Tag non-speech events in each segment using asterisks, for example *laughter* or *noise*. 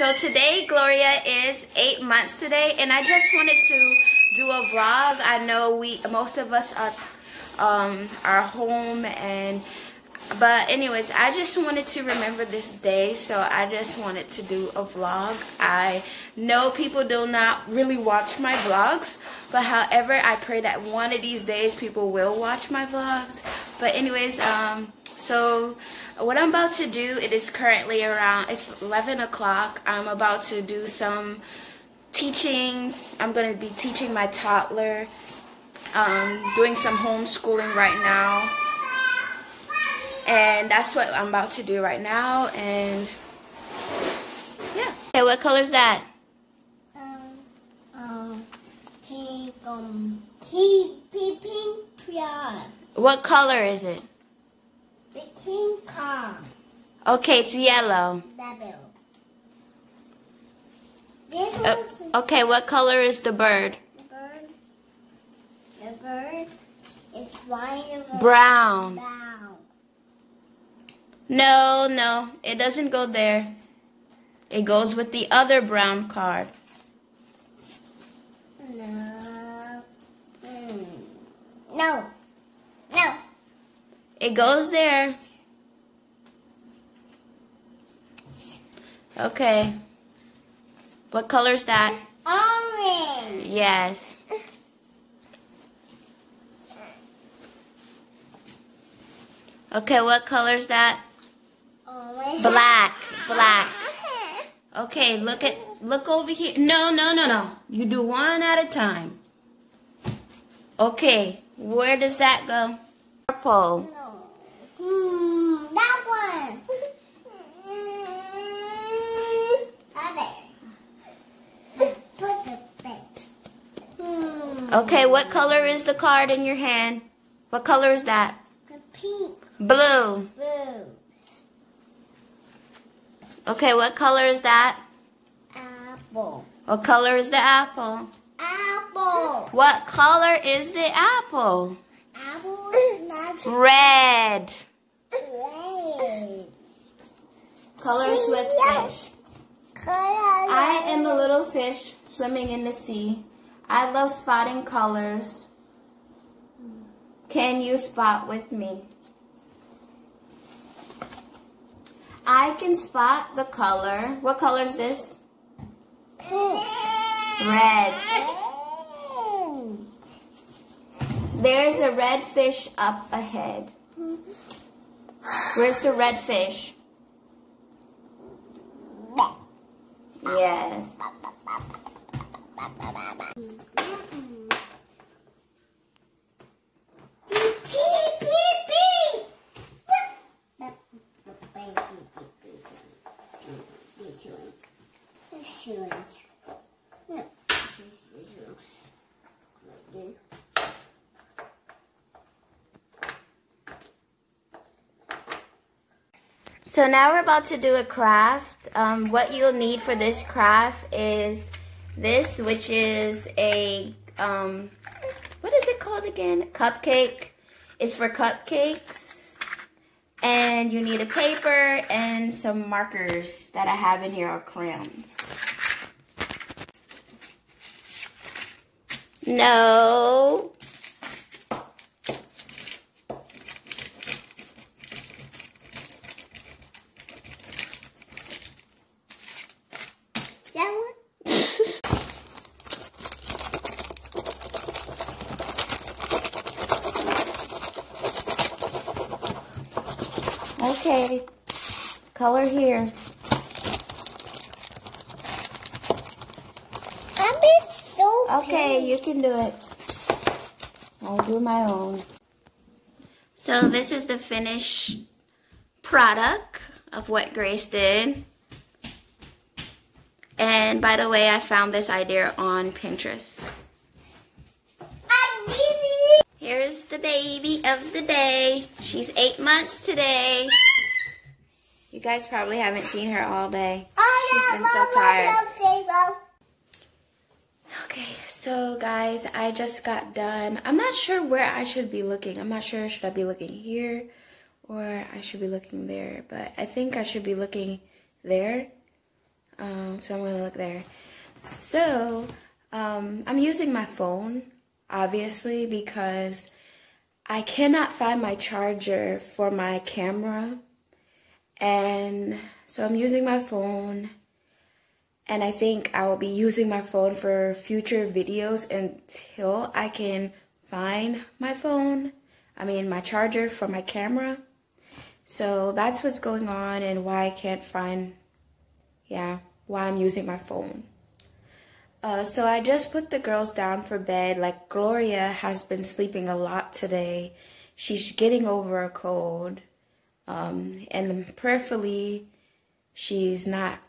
so today Gloria is eight months today, and I just wanted to do a vlog. I know we most of us are um, are home and but anyways i just wanted to remember this day so i just wanted to do a vlog i know people do not really watch my vlogs but however i pray that one of these days people will watch my vlogs but anyways um so what i'm about to do it is currently around it's 11 o'clock i'm about to do some teaching i'm going to be teaching my toddler um, doing some homeschooling right now and that's what I'm about to do right now. And yeah. Okay, what color is that? Um, um, pink, um, pink, pink, pink, yeah. What color is it? King car. Okay, it's yellow. Uh, okay, what color is the bird? the bird. The bird is white and Brown. brown. No, no, it doesn't go there. It goes with the other brown card. No. Mm. No. No. It goes there. Okay. What color is that? Orange. Yes. Okay, what color is that? Orange. Black. Black. *laughs* Okay, look at look over here. No, no, no, no. You do one at a time. Okay, where does that go? Purple. No. Hmm, that one. Ah, there. Put the bed. Hmm. Okay, what color is the card in your hand? What color is that? Pink. Blue. Blue. Okay, what color is that? Apple. What color is the apple? Apple. What color is the apple? Apple is not Red. red. Colors with fish. Color. I am a little fish swimming in the sea. I love spotting colors. Can you spot with me? I can spot the color. What color is this? pink. Red. There's a red fish up ahead. Where's the red fish? Yes. So now we're about to do a craft. Um, what you'll need for this craft is this, which is a, um, what is it called again? Cupcake. It's for cupcakes. And you need a paper and some markers that I have in here are crayons. No. That one? Okay. Color here. I'm be so Okay, pink. you can do it. I'll do my own. So this is the finished product of what Grace did. And by the way, I found this idea on Pinterest. Here's the baby of the day. She's eight months today. You guys probably haven't seen her all day. She's been so tired. Okay, so guys, I just got done. I'm not sure where I should be looking. I'm not sure should I be looking here or I should be looking there, but I think I should be looking there. Um, so I'm gonna look there. So um, I'm using my phone, obviously, because I cannot find my charger for my camera. And so I'm using my phone. And I think I will be using my phone for future videos until I can find my phone. I mean, my charger for my camera. So that's what's going on and why I can't find, yeah, why I'm using my phone. Uh, so I just put the girls down for bed. Like Gloria has been sleeping a lot today. She's getting over a cold. Um, and prayerfully, she's not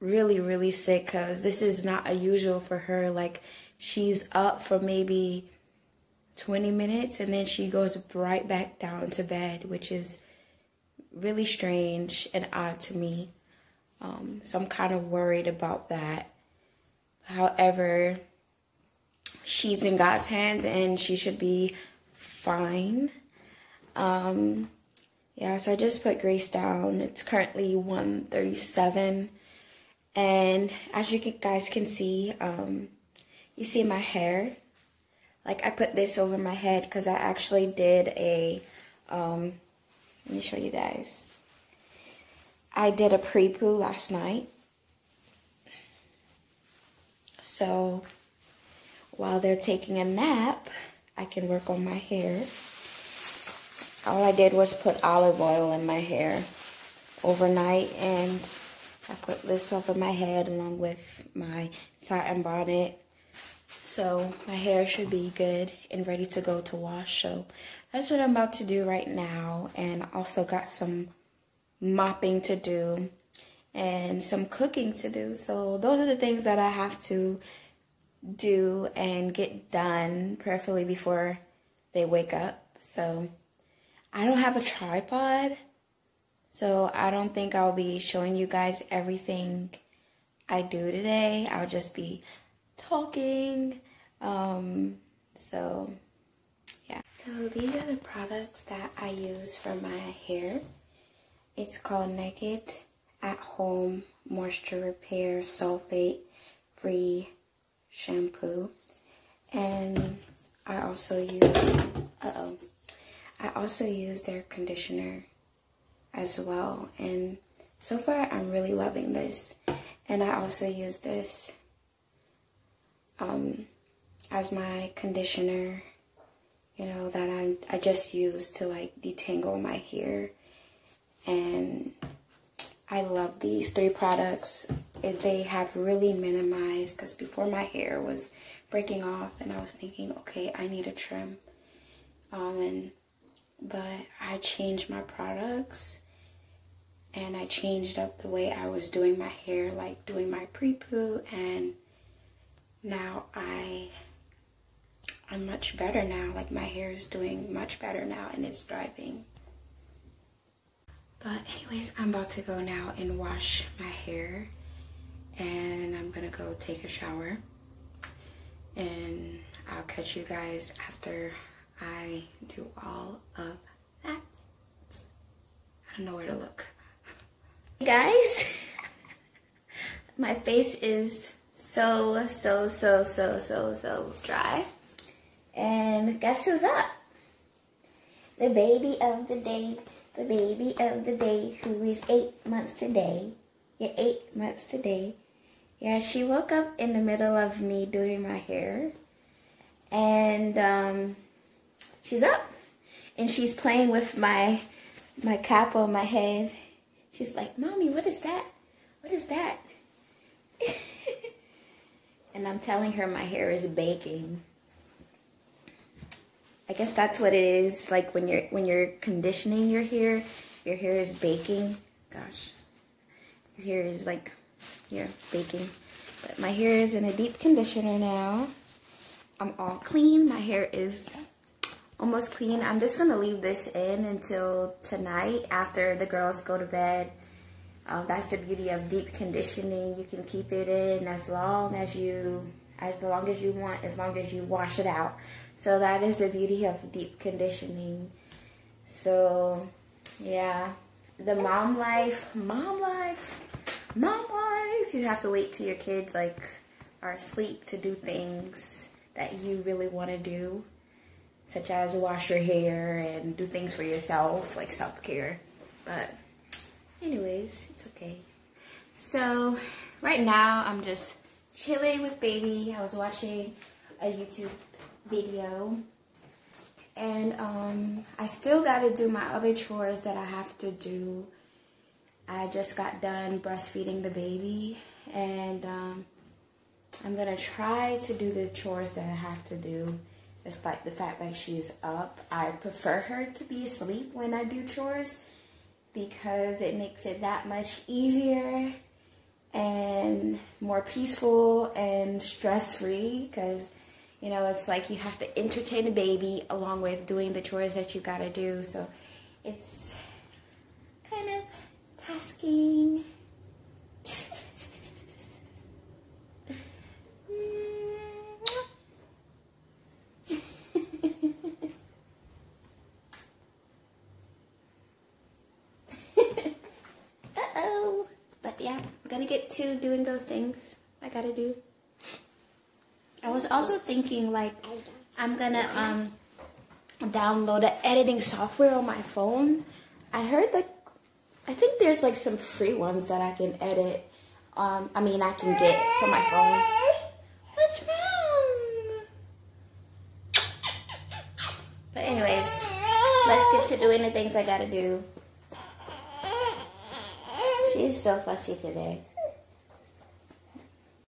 really, really sick because this is not unusual for her. Like she's up for maybe 20 minutes and then she goes right back down to bed, which is really strange and odd to me. Um, so I'm kind of worried about that. However, she's in God's hands and she should be fine. Um, yeah, so I just put Grace down. It's currently 137. And as you guys can see, um, you see my hair. Like I put this over my head because I actually did a, um, let me show you guys. I did a pre-poo last night. So while they're taking a nap, I can work on my hair. All I did was put olive oil in my hair overnight and I put this over my head along with my satin bonnet. So my hair should be good and ready to go to wash. So that's what I'm about to do right now. And also got some mopping to do and some cooking to do. So those are the things that I have to do and get done, preferably before they wake up. So I don't have a tripod, so I don't think I'll be showing you guys everything I do today. I'll just be talking. Um, so yeah. So these are the products that I use for my hair. It's called Naked at home moisture repair sulfate free shampoo. And I also use uh-oh I also use their conditioner as well. And so far I'm really loving this. And I also use this um, as my conditioner you know that I, I just use to like detangle my hair. And I love these three products. They have really minimized because before my hair was breaking off and I was thinking, okay, I need a trim. Um, and but I changed my products and I changed up the way I was doing my hair, like doing my pre-poo and now I I'm much better now. Like my hair is doing much better now and it's driving. But anyways, I'm about to go now and wash my hair. And I'm gonna go take a shower. And I'll catch you guys after I do all of that. I don't know where to look. Hey guys, *laughs* my face is so, so, so, so, so, so dry. And guess who's up? The baby of the day the baby of the day who is eight months today. Yeah, eight months today. Yeah, she woke up in the middle of me doing my hair. And um, she's up. And she's playing with my my cap on my head. She's like, Mommy, what is that? What is that? *laughs* and I'm telling her my hair is baking. I guess that's what it is like when you're when you're conditioning your hair, your hair is baking. Gosh, your hair is like here baking. But my hair is in a deep conditioner now. I'm all clean. My hair is almost clean. I'm just gonna leave this in until tonight after the girls go to bed. Um, that's the beauty of deep conditioning. You can keep it in as long as you as long as you want, as long as you wash it out. So that is the beauty of deep conditioning. So yeah, the mom life, mom life, mom life. You have to wait till your kids like are asleep to do things that you really want to do, such as wash your hair and do things for yourself, like self-care. But anyways, it's okay. So right now I'm just chilling with baby. I was watching a YouTube video and um, I still got to do my other chores that I have to do. I just got done breastfeeding the baby and um, I'm gonna try to do the chores that I have to do despite the fact that she's up. I prefer her to be asleep when I do chores because it makes it that much easier and more peaceful and stress-free because you know it's like you have to entertain the baby along with doing the chores that you gotta do. So it's kind of tasking. *laughs* Yeah, I'm gonna get to doing those things I gotta do. Was also thinking like I'm gonna um download an editing software on my phone. I heard that I think there's like some free ones that I can edit. Um, I mean I can get from my phone. What's wrong? But anyways, let's get to doing the things I gotta do. She's so fussy today.